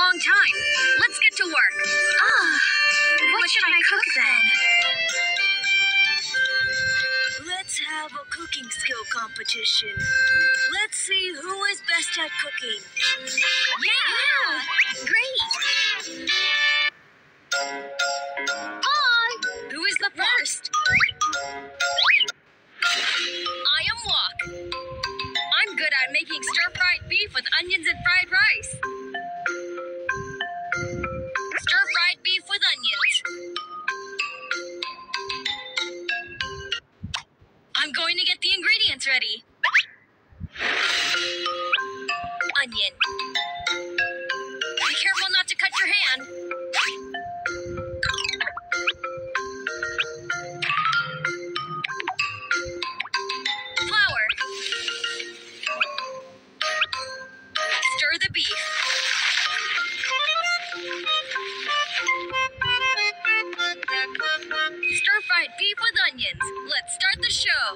long time. Let's get to work. Ah, oh, what, what, should, I, I cook, cook then? then? Let's have a cooking skill competition. Let's see who is best at cooking. Yeah! yeah. Great! hand. Flour. Stir the beef. Stir fried beef with onions. Let's start the show.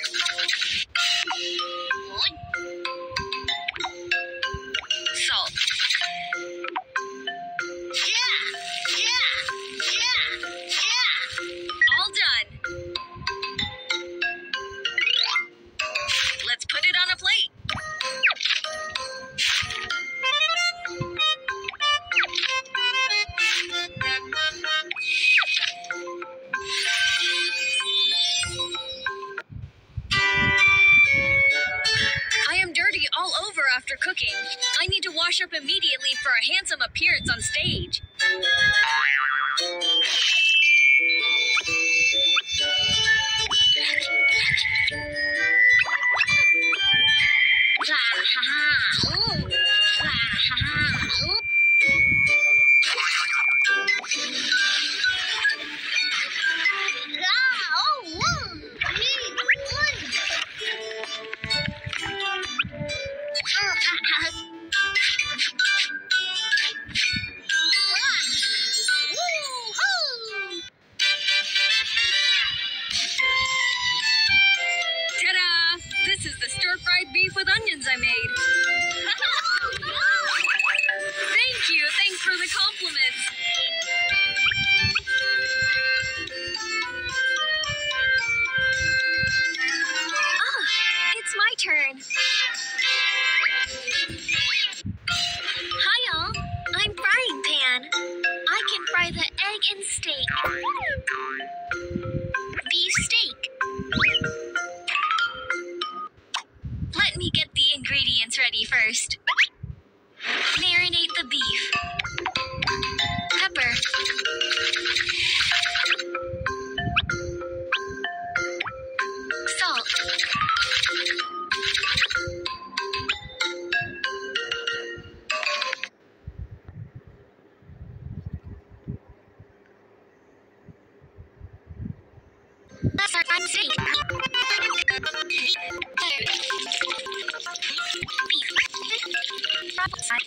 water.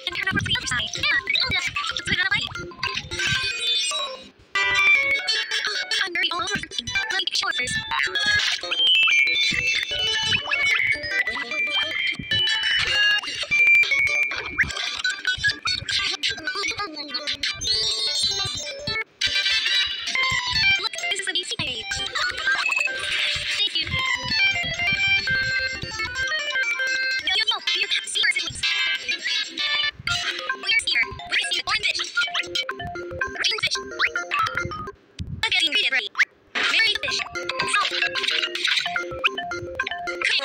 Internet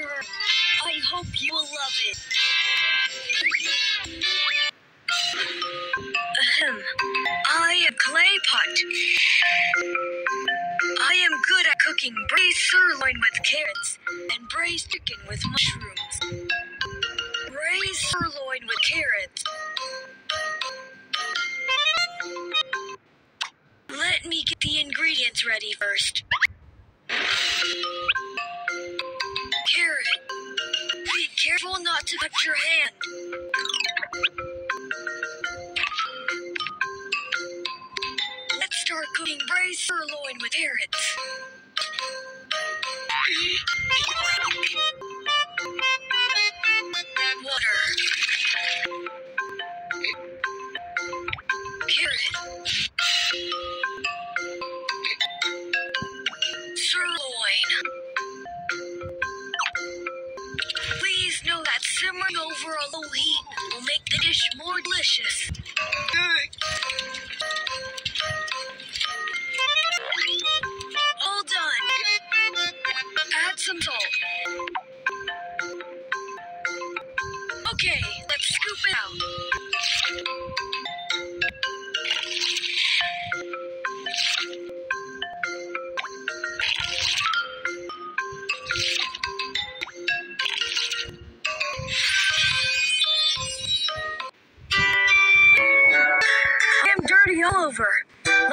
It's. I hope you will love it. Ahem. I am Clay Pot. I am good at cooking braised sirloin with carrots and braised chicken with mushrooms. Braised sirloin with carrots. Let me get the ingredients ready first. Carrot. Be careful not to touch your hand. Let's start cooking braised sirloin with carrots. Water. More delicious.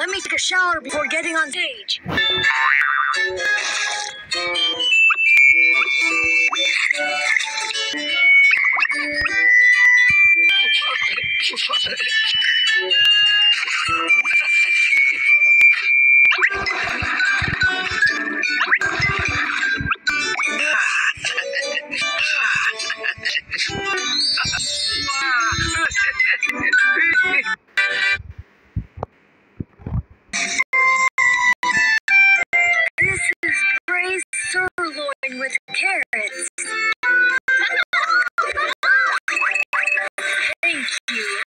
Let me take a shower before getting on stage. Thank you.